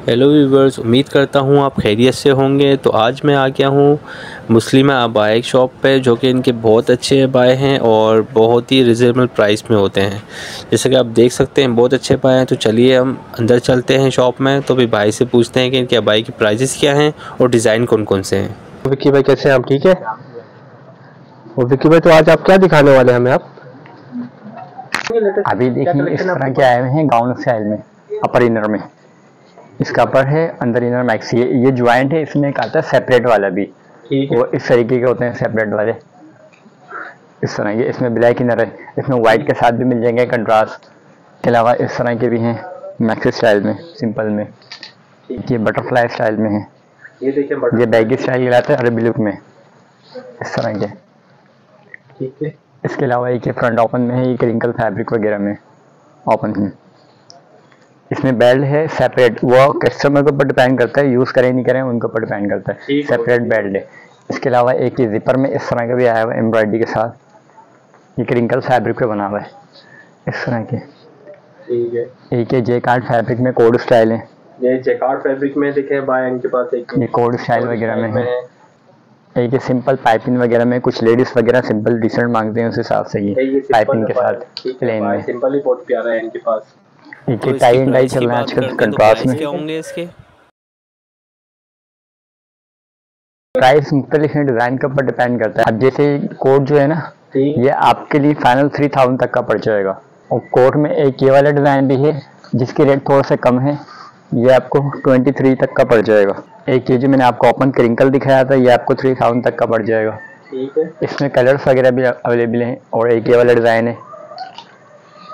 Hello viewers उम्मीद करता हूँ आप खैरियत से होंगे। तो आज मैं आ गया हूँ मुस्लिमा अबाइक शॉप पे जो कि इनके बहुत अच्छे अबाए हैं और बहुत ही रिजनेबल प्राइस में होते हैं। जैसे कि आप देख सकते हैं बहुत अच्छे अबाए हैं। तो चलिए हम अंदर चलते हैं शॉप में। तो भी भाई से पूछते हैं कि इनके अबाई की प्राइजेस क्या हैं और डिज़ाइन कौन कौन से हैं। विक्की भाई कैसे हैं आप? ठीक है? और विक्की भाई तो आज आप क्या दिखाने वाले हैं हमें आप? अभी देखिए इस तरह के आए हुए हैं गाउन स्टाइल में अपर इनर में। इसका अपर है अंदर इनर मैक्सी है ये ज्वाइंट है इसमें एक आता है सेपरेट वाला भी. वो इस तरीके के होते हैं सेपरेट वाले. इस तरह के इसमें ब्लैक इनर है. इसमें वाइट के साथ भी मिल जाएँगे कंट्रास्ट के अलावा इस तरह के भी हैं मैक्सी स्टाइल में सिंपल में. ये बटरफ्लाई स्टाइल में है. ये देखिए ये बैगी स्टाइल कहलाता है अरबी लुक में. इस तरह के. ठीक है। इसके अलावा एक ये फ्रंट ओपन में है ये क्रिंकल फैब्रिक वगैरह में ओपन है. इसमें बेल्ट है सेपरेट वो कस्टमर के ऊपर डिपेंड करता है यूज़ करें नहीं करें उनके ऊपर डिपेंड करता है। सेपरेट बेल्ट है। इसके अलावा एक ये जिपर में इस तरह का भी आया हुआ है एम्ब्रॉयडरी के साथ। ये क्रिंकल फैब्रिक पे बना हुआ है इस तरह के। ठीक है। जे कार्ड फैब्रिक में कोड स्टाइल है। ये जैकार्ड फैब्रिक में देखे बाय इनके पास एक ये कोड स्टाइल वगैरह में है। एक ये सिंपल पाइपिंग वगैरह में कुछ लेडीज़ वगैरह सिंपल डिसेंट मांगते हैं उस हिसाब से ये पाइपिंग के साथ प्लेन में सिंपल ही बहुत प्यारा है इनके पास। ये टाई एंड डाई चल रहा है आजकल हैं तो कंट्रास्ट में। क्या होंगे इसके? प्राइस मुख्तलिफ़ है डिज़ाइन के ऊपर डिपेंड करता है। अब जैसे कोट जो है ना ये आपके लिए फाइनल थ्री थाउज़ेंड तक का पड़ जाएगा। और कोट में एक ये वाला डिज़ाइन भी है जिसकी रेट थोड़ा सा कम है ये आपको ट्वेंटी थ्री तक का पड़ जाएगा। एक ये जो मैंने आपको ओपन क्रिंकल दिखाया था ये आपको थ्री थाउज़ेंड तक का पड़ जाएगा। ठीक है। इसमें कलर्स वगैरह भी अवेलेबल हैं और एक ये वाला डिज़ाइन है।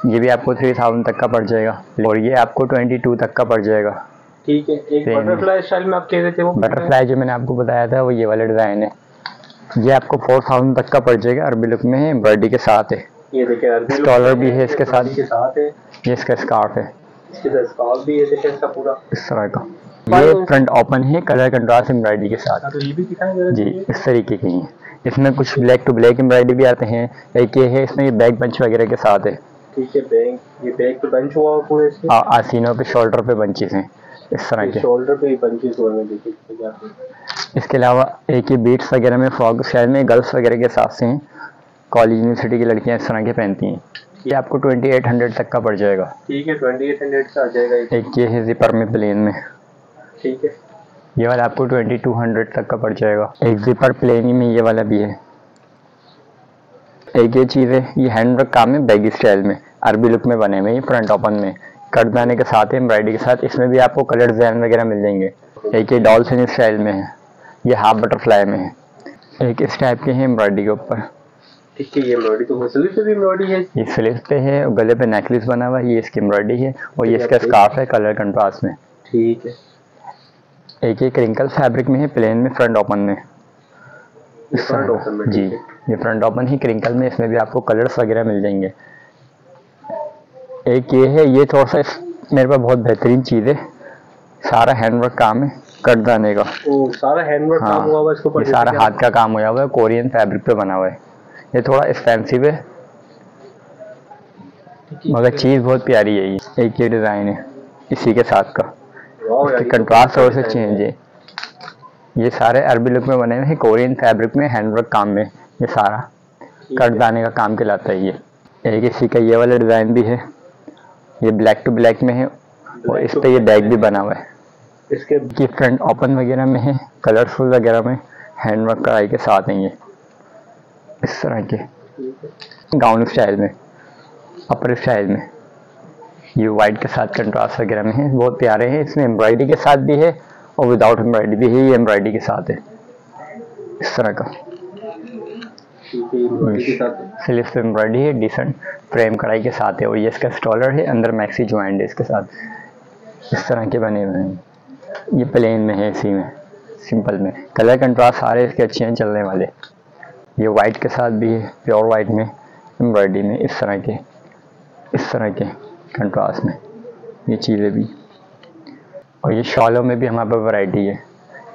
ये भी आपको थ्री थाउज़ेंड तक का पड़ जाएगा। और ये आपको ट्वेंटी टू तक का पड़ जाएगा। ठीक है एक बटरफ्लाई स्टाइल में आप कह रहे थे वो बटरफ्लाई जो मैंने आपको बताया था वो ये वाला डिज़ाइन है। ये आपको फोर थाउज़ेंड तक का पड़ जाएगा अरबी लुक में है एम्ब्रॉयडरी के साथ है। ये देखिए अरबी Collar भी है इसके साथ। के साथ है। ये इसका स्कार्फ है। इसके साथ स्कार्फ भी है देखिए इसका पूरा। इस तरह का। ये फ्रंट ओपन है कलर कंट्रास्ट एम्ब्रॉयडरी के साथ। हाँ, तो जी इस तरीके की हैं। इसमें कुछ ब्लैक टू ब्लैक एम्ब्रॉयडरी भी आते हैं। एक ये है इसमें ये बैक बंच वगैरह के साथ है। ठीक है बैग ये बैग पे बंच हुआ पूरे इसके? आ- आसीनों पे शोल्डर पे बंचेस हैं इस तरह के। शोल्डर पे बंचेस हुए हैं देखिए इसके अलावा एक ये बीट्स वगैरह में फ्रॉक स्टाइल में गर्ल्स वगैरह के हिसाब से हैं कॉलेज यूनिवर्सिटी की लड़कियाँ इस तरह के पहनती हैं। ये आपको ट्वेंटी एट हंड्रेड तक का पड़ जाएगा। ठीक है ट्वेंटी एट हंड्रेड का आ जाएगा एक ये है जिपर में प्लेन में। ठीक है। ये वाला आपको ट्वेंटी टू हंड्रेड तक का पड़ जाएगा। एक जिपर प्लेन में ये वाला भी है। एक ये चीज़ है ये हैंड वर्क काम है बैगी स्टाइल में अरबी लुक में बने हुए ये फ्रंट ओपन में। कट दाने के साथ है एम्ब्रॉयडरी के साथ इसमें भी आपको कलर डिज़ाइन वगैरह मिल जाएँगे। एक ये डॉल्फिन स्टाइल में है ये हाफ़ बटरफ्लाई में है। एक इस टाइप के हैं एम्ब्रॉयडरी के ऊपर। ठीक है ये एम्ब्रॉयडरी तो मसली पे भी एम्ब्रॉयडरी है। ये स्लीव पे है और गले पे नेकलेस बना हुआ है ये इसकी एम्ब्रॉयडरी है और ये इसका स्कार्फ है कलर कंट्रास्ट में। ठीक है। एक एक रिंकल फैब्रिक में है प्लेन में फ्रंट ओपन में जी। ठीक है। ये फ्रंट ओपन ही क्रिंकल में इसमें भी आपको कलर्स वगैरह मिल जाएँगे। एक ये है ये थोड़ा सा मेरे पास बहुत बेहतरीन चीज़ है। सारा हैंडवर्क काम है कट दाने का। ओ सारा हैंडवर्क हाँ काम हुआ हुआ है ये सारा हाथ का काम हुआ हुआ है कोरियन फैब्रिक पे बना हुआ है। ये थोड़ा एक्सपेंसिव है मगर चीज़ बहुत प्यारी है ये। एक ये डिज़ाइन है इसी के साथ का। तो कंट्रास्ट और से चेंज है। ये सारे अरबी लुक में बने हुए हैं कोरियन फैब्रिक में हैंडवर्क काम में। ये सारा। ठीक कट दाने का काम कहलाता है ये। एक इसी का ये वाला डिज़ाइन भी है। ये ब्लैक टू ब्लैक में है और इस पे ये बैग भी बना हुआ है। इसके ये फ्रंट ओपन वगैरह में है कलरफुल वगैरह में हैंडवर्क कढ़ाई के साथ हैं ये। इस तरह के। गाउन स्टाइल में अपर स्टाइल में। ये वाइट के साथ कंट्रास्ट वगैरह में है। बहुत प्यारे हैं। इसमें एम्ब्रॉयडरी के साथ भी है और विदाउट एम्ब्रॉयडरी भी है। ये एम्ब्रॉयडरी के साथ है। इस तरह का। पे एम्ब्रॉयडरी है डिसेंट फ्रेम कढ़ाई के साथ है और ये इसका स्टॉलर है अंदर मैक्सी ज्वाइंट है इसके साथ। इस तरह के बने हुए हैं। ये प्लेन में है इसी में सिंपल में। कलर कंट्रास्ट सारे इसके अच्छे हैं चलने वाले। ये वाइट के साथ भी है प्योर वाइट में एम्ब्रॉयडरी में इस तरह के। इस तरह के कंट्रास्ट में ये चीज़ें भी। और ये शॉलों में भी हमारे पास वैरायटी है।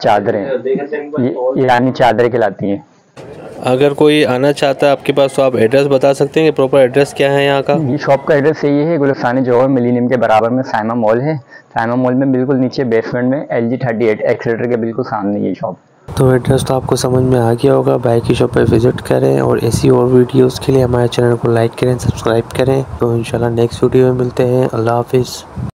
चादरें। ये ईरानी चादरें कहलाती हैं। अगर कोई आना चाहता है आपके पास तो आप एड्रेस बता सकते हैं कि प्रॉपर एड्रेस क्या है यहाँ का? ये शॉप का एड्रेस यही है गुलस्तानी जौहर मिलीनियम के बराबर में साइमा मॉल है। साइमा मॉल में बिल्कुल नीचे बेसमेंट में L G thirty eight Exeter के बिल्कुल सामने ये शॉप तो एड्रेस तो आपको समझ में आ गया होगा। बाइक की शॉप पर विज़िट करें और ऐसी और वीडियोस के लिए हमारे चैनल को लाइक करें सब्सक्राइब करें। तो इंशाल्लाह नेक्स्ट वीडियो में मिलते हैं। अल्लाह हाफिज़।